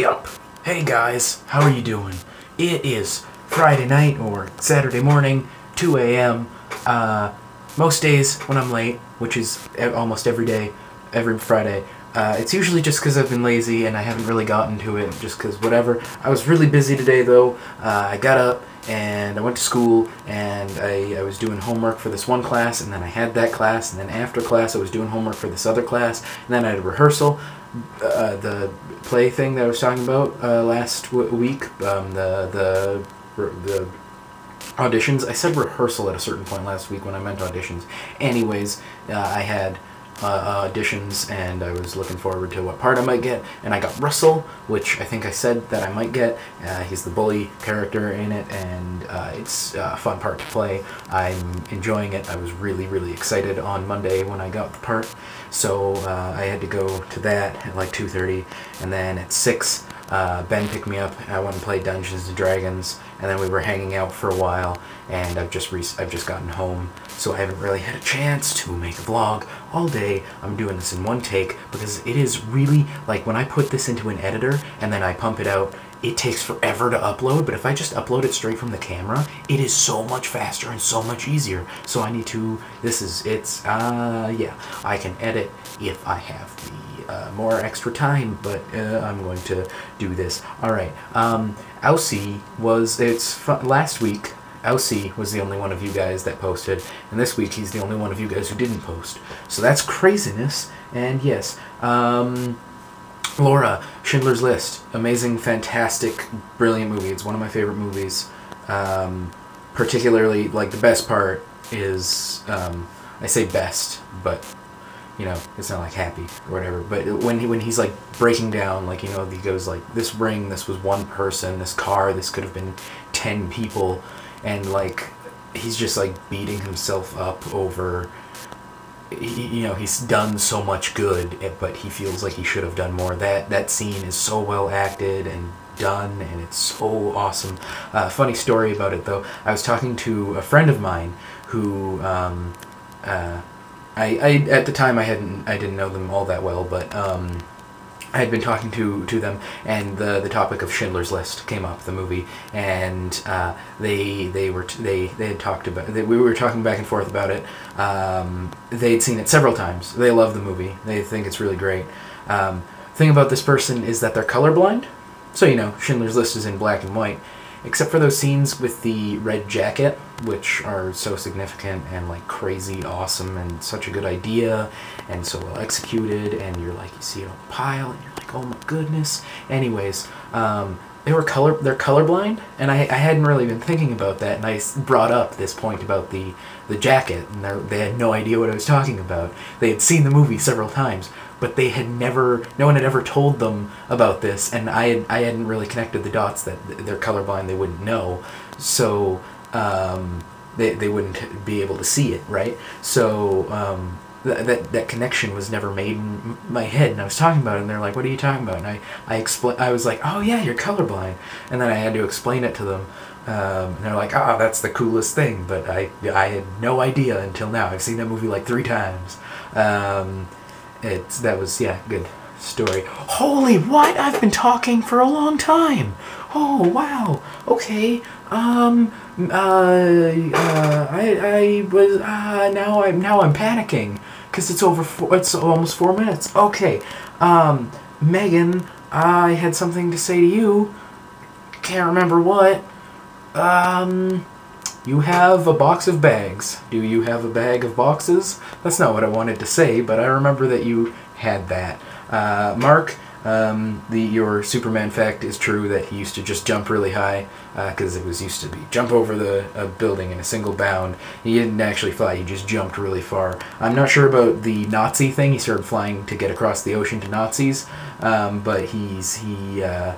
Hey up! Hey guys, how are you doing? It is Friday night or Saturday morning, 2 a.m. Uh, most days when I'm late, which is almost every day, every Friday, uh, it's usually just because I've been lazy and I haven't really gotten to it, just because whatever. I was really busy today though. Uh, I got up and I went to school and I, I was doing homework for this one class and then I had that class and then after class I was doing homework for this other class and then I had a rehearsal. Uh, the play thing that I was talking about uh, last week, um, the the the auditions. I said rehearsal at a certain point last week when I meant auditions. Anyways, uh, I had uh, auditions and I was looking forward to what part I might get. And I got Russell, which I think I said that I might get. Uh, he's the bully character in it, and uh, it's a fun part to play. I'm enjoying it. I was really, really excited on Monday when I got the part. So uh, I had to go to that at like 2.30, and then at 6, uh, Ben picked me up. and I went and played Dungeons and Dragons, and then we were hanging out for a while. And I've just I've just gotten home, so I haven't really had a chance to make a vlog all day. I'm doing this in one take because it is really like when I put this into an editor and then I pump it out. It takes forever to upload, but if I just upload it straight from the camera, it is so much faster and so much easier. So I need to. This is it's uh yeah. I can edit if I have the uh, more extra time, but uh, I'm going to do this. All right. Um, was it's last week. Elsie was the only one of you guys that posted, and this week he's the only one of you guys who didn't post. So that's craziness. And yes, um, Laura, Schindler's List, amazing, fantastic, brilliant movie. It's one of my favorite movies. Um, particularly, like the best part is, um, I say best, but you know, it's not like happy or whatever. But when he, when he's like breaking down, like you know, he goes like, this ring, this was one person, this car, this could have been ten people, and like he's just like beating himself up over he, you know he's done so much good eh, but he feels like he should have done more. That that scene is so well acted and done and it's so awesome. Uh, funny story about it though. I was talking to a friend of mine who um, uh, I, I at the time i hadn't i didn't know them all that well but um, I had been talking to, to them, and the, the topic of Schindler's List came up, the movie, and uh, they they were t- they they had talked about they, we were talking back and forth about it. Um, they had seen it several times. They love the movie. They think it's really great. Um, thing about this person is that they're colorblind, so you know Schindler's List is in black and white, except for those scenes with the red jacket, which are so significant and like crazy awesome and such a good idea and so well executed and you're like you see it on a pile and you're like oh my goodness. Anyways um, they were color they're colorblind and I, I hadn't really been thinking about that and I brought up this point about the the jacket and they had no idea what I was talking about. They had seen the movie several times but they had never no one had ever told them about this and I had, I hadn't really connected the dots that they're colorblind they wouldn't know. So um, they, they wouldn't be able to see it right? So um, th- that that connection was never made in my head and I was talking about it and they're like what are you talking about? And I I expl- I was like oh yeah you're colorblind. And then I had to explain it to them um, and they're like ah that's the coolest thing but I I had no idea until now. I've seen that movie like three times. Um, it's that was yeah good story. Holy what? I've been talking for a long time. Oh wow. Okay um uh, uh I I was uh now I'm now I'm panicking because it's over four, it's almost four minutes. Okay um Megan I had something to say to you. Can't remember what. Um you have a box of bags. Do you have a bag of boxes? That's not what I wanted to say, but I remember that you had that. Uh, Mark, um, the your Superman fact is true that he used to just jump really high because it was used to be jump over the a building in a single bound. He didn't actually fly; he just jumped really far. I'm not sure about the Nazi thing. He started flying to get across the ocean to Nazis, um, but he's he. Uh,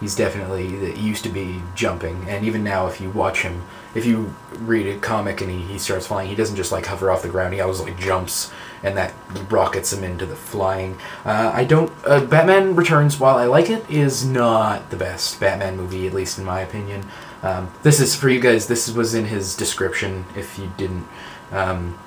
he's definitely it used to be jumping. And even now if you watch him if you read a comic and he, he starts flying he doesn't just like hover off the ground. He always like jumps and that rockets him into the flying. Uh, i don't uh, batman returns while i like it is not the best batman movie at least in my opinion. Um, this is for you guys this was in his description if you didn't. Um,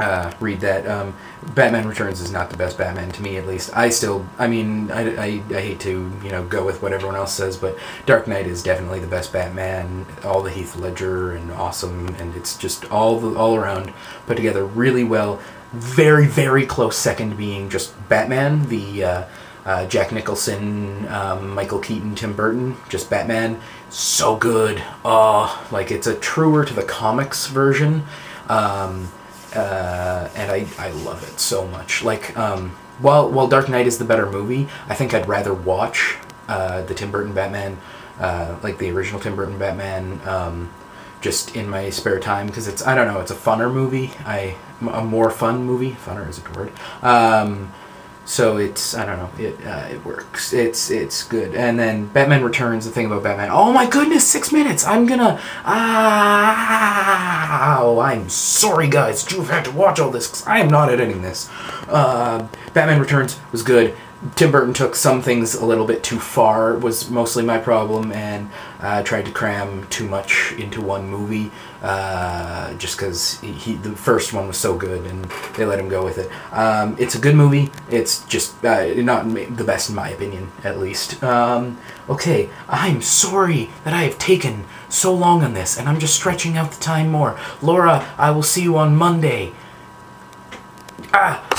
uh, read that. Um, Batman Returns is not the best Batman to me, at least. I still, I mean, I, I, I hate to you know go with what everyone else says, but Dark Knight is definitely the best Batman. All the Heath Ledger and awesome, and it's just all the all around put together really well. Very very close second being just Batman, the uh, uh, Jack Nicholson, um, Michael Keaton, Tim Burton, just Batman. So good. Oh, like it's a truer to the comics version. Um, uh, and I, I love it so much. Like, um, while while Dark Knight is the better movie, I think I'd rather watch uh, the Tim Burton Batman, uh, like the original Tim Burton Batman, um, just in my spare time because it's I don't know it's a funner movie. I a more fun movie. Funner is a word. Um, so it's I don't know it uh, it works. It's it's good. And then Batman Returns the thing about Batman. Oh my goodness six minutes. I'm gonna ah oh, I'm sorry guys you've had to watch all this because I am not editing this. Uh, Batman Returns was good Tim Burton took some things a little bit too far was mostly my problem and uh, tried to cram too much into one movie uh, just because he, he, the first one was so good and they let him go with it. Um, it's a good movie. It's just uh, not the best in my opinion, at least. Um, okay, I'm sorry that I have taken so long on this and I'm just stretching out the time more. Laura, I will see you on Monday. Ah.